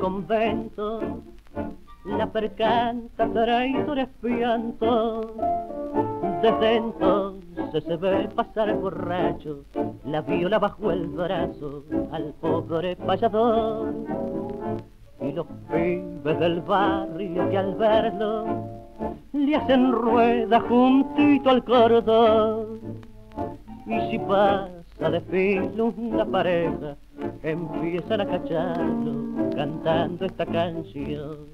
Convento, la percanta traidor espiando. Desde entonces se ve pasar borracho, la viola bajo el brazo al pobre payador. Y los pibes del barrio que al verlo le hacen rueda juntito al cordón. Y si pasa de filo una pareja, empiezan a cacharlo cantando esta canción.